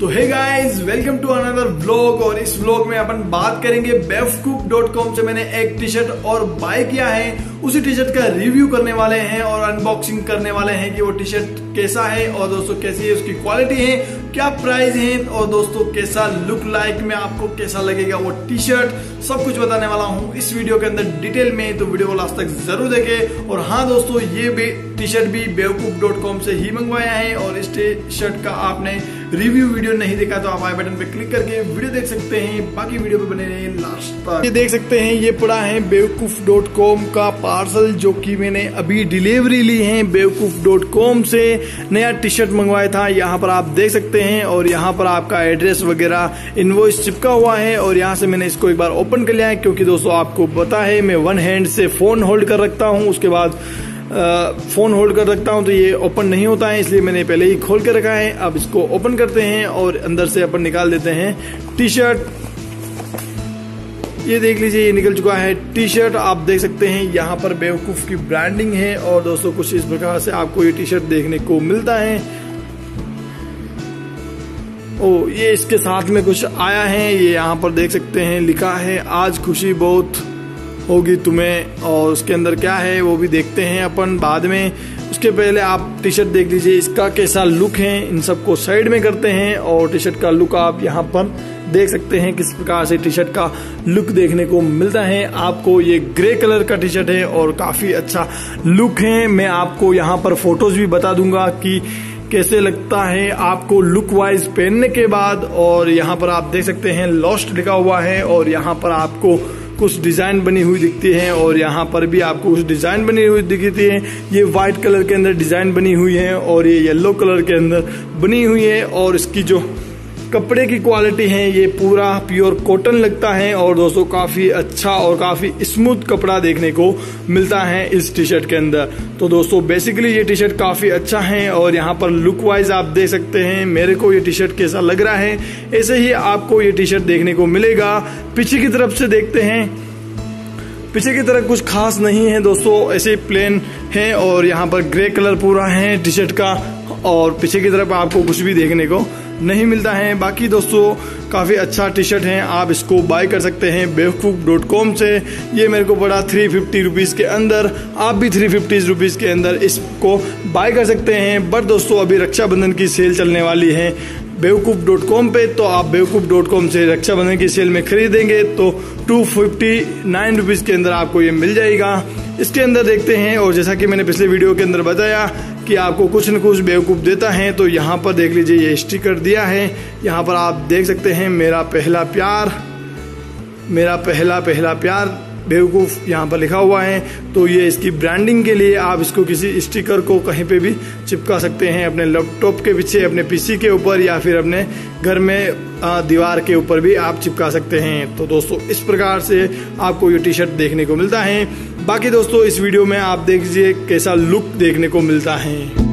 तो hey guys welcome to another vlog और इस व्लॉग में अपन बात करेंगे बेफकूप डॉट कॉम से मैंने एक टी शर्ट और बाय किया है उसी टी शर्ट का रिव्यू करने वाले हैं और अनबॉक्सिंग करने वाले हैं कि वो टी शर्ट कैसा है और दोस्तों कैसी है, उसकी क्वालिटी है, क्या प्राइस है और दोस्तों कैसा लुक लाइक में आपको कैसा लगेगा वो टी शर्ट सब कुछ बताने वाला हूँ इस वीडियो के अंदर डिटेल में तो वीडियो को लास्ट तक ज़रूर देखें। और हाँ दोस्तों, ये भी टी शर्ट भी बेवकूफ़ डॉट कॉम से ही मंगवाया है और इस टी शर्ट का आपने रिव्यू वीडियो नहीं देखा तो आप आई बटन पे क्लिक करके वीडियो देख सकते हैं। बाकी वीडियो पे बने रहे लास्ट तक। ये देख सकते हैं, ये पड़ा है बेवकूफ़ डॉट कॉम का पार्सल जो कि मैंने अभी डिलीवरी ली है बेवकूफ़ डॉट कॉम से, नया टी शर्ट मंगवाया था, यहाँ पर आप देख सकते हैं और यहाँ पर आपका एड्रेस वगैरह इनवॉइस चिपका हुआ है और यहाँ से मैंने इसको एक बार ओपन कर लिया है क्योंकि दोस्तों आपको पता है मैं वन हैंड से फ़ोन होल्ड कर रखता हूँ, उसके बाद फ़ोन होल्ड कर रखता हूँ तो ये ओपन नहीं होता है, इसलिए मैंने पहले ही खोल कर रखा है। अब इसको ओपन करते हैं और अंदर से अपन निकाल देते हैं टी शर्ट ये देख लीजिए, ये निकल चुका है टी शर्ट आप देख सकते हैं, यहाँ पर बेवकूफ़ की ब्रांडिंग है और दोस्तों, कुछ इस प्रकार से आपको ये टी शर्ट देखने को मिलता है। ओ, ये इसके साथ में कुछ आया है, ये यहाँ पर देख सकते हैं, लिखा है, आज खुशी बहुत होगी तुम्हें। और उसके अंदर क्या है, वो भी देखते हैं अपन बाद में। उसके पहले आप टी शर्ट देख लीजिए, इसका कैसा लुक है, इन सबको साइड में करते हैं और टी शर्ट का लुक आप यहाँ पर देख सकते हैं किस प्रकार से टी शर्ट का लुक देखने को मिलता है। आपको ये ग्रे कलर का टी शर्ट है और काफ़ी अच्छा लुक है। मैं आपको यहाँ पर फ़ोटोज़ भी बता दूँगा कि कैसे लगता है आपको लुक वाइज पहनने के बाद और यहाँ पर आप देख सकते हैं लॉस्ट लिखा हुआ है और यहाँ पर आपको कुछ डिज़ाइन बनी हुई दिखती है और यहाँ पर भी आपको कुछ डिज़ाइन बनी हुई दिखती है। ये व्हाइट कलर के अंदर डिज़ाइन बनी हुई है और ये येलो कलर के अंदर बनी हुई है और इसकी जो कपड़े की क्वालिटी है, ये पूरा प्योर कॉटन लगता है और दोस्तों काफ़ी अच्छा और काफ़ी स्मूथ कपड़ा देखने को मिलता है इस टी शर्ट के अंदर। तो दोस्तों बेसिकली ये टी शर्ट काफ़ी अच्छा है और यहाँ पर लुक वाइज आप देख सकते हैं, मेरे को ये टी शर्ट कैसा लग रहा है, ऐसे ही आपको ये टी शर्ट देखने को मिलेगा। पीछे की तरफ़ से देखते हैं। पीछे की तरफ़ कुछ खास नहीं है दोस्तों, ऐसे प्लेन है और यहाँ पर ग्रे कलर पूरा है टी शर्ट का और पीछे की तरफ़ आपको कुछ भी देखने को नहीं मिलता है। बाकी दोस्तों, काफ़ी अच्छा टी शर्ट है। आप इसको बाय कर सकते हैं बेवकूफ़ डॉट कॉम से। ये मेरे को पड़ा थ्री फिफ्टी रुपीज़ के अंदर। आप भी थ्री फिफ्टी रुपीज़ के अंदर इसको बाय कर सकते हैं। बट दोस्तों, अभी रक्षाबंधन की सेल चलने वाली है बेवकूफ़ डॉट कॉम पे। तो आप बेवकूफ़ डॉट कॉम से रक्षाबंधन की सेल में खरीदेंगे तो टू फिफ्टी नाइन रुपीज़ के अंदर आपको ये मिल जाएगा। इसके अंदर देखते हैं और जैसा कि मैंने पिछले वीडियो के अंदर बताया कि आपको कुछ न कुछ बेवकूफ़ देता है तो यहाँ पर देख लीजिए, ये स्टिकर दिया है। यहाँ पर आप देख सकते हैं, मेरा पहला प्यार, मेरा पहला पहला प्यार बेवकूफ़ यहाँ पर लिखा हुआ है। तो ये इसकी ब्रांडिंग के लिए आप इसको किसी स्टिकर को कहीं पे भी चिपका सकते हैं, अपने लैपटॉप के पीछे, अपने पीसी के ऊपर या फिर अपने घर में दीवार के ऊपर भी आप चिपका सकते हैं। तो दोस्तों, इस प्रकार से आपको ये टी शर्ट देखने को मिलता है। बाकी दोस्तों, इस वीडियो में आप देख लीजिए कैसा लुक देखने को मिलता है।